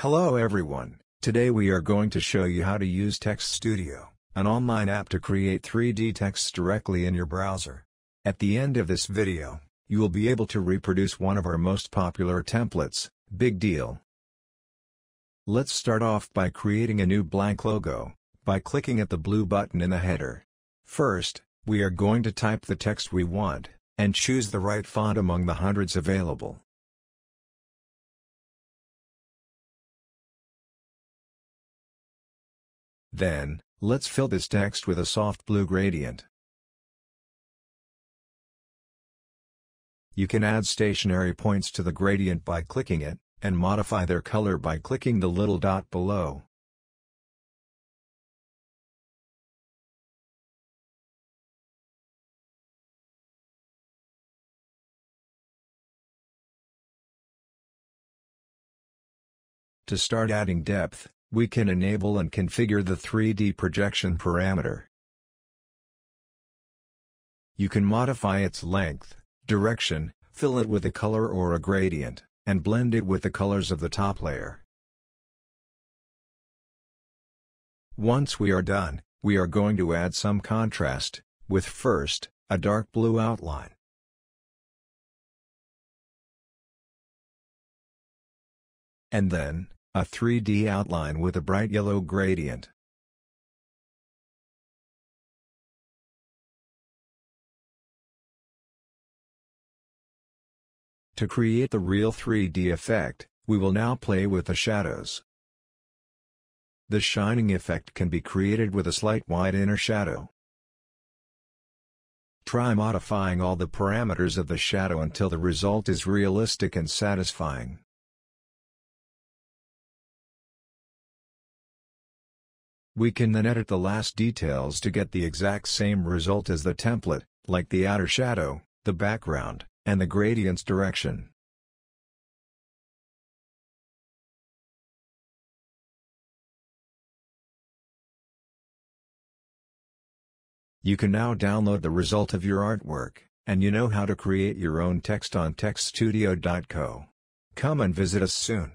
Hello everyone, today we are going to show you how to use TextStudio, an online app to create 3D texts directly in your browser. At the end of this video, you will be able to reproduce one of our most popular templates, Big Deal. Let's start off by creating a new blank logo, by clicking at the blue button in the header. First, we are going to type the text we want, and choose the right font among the hundreds available. Then, let's fill this text with a soft blue gradient. You can add stationary points to the gradient by clicking it, and modify their color by clicking the little dot below. To start adding depth, we can enable and configure the 3D projection parameter. You can modify its length, direction, fill it with a color or a gradient, and blend it with the colors of the top layer. Once we are done, we are going to add some contrast, with first, a dark blue outline. And then, a 3D outline with a bright yellow gradient. To create the real 3D effect, we will now play with the shadows. The shining effect can be created with a slight white inner shadow. Try modifying all the parameters of the shadow until the result is realistic and satisfying. We can then edit the last details to get the exact same result as the template, like the outer shadow, the background, and the gradient's direction. You can now download the result of your artwork, and you know how to create your own text on TextStudio.co. Come and visit us soon.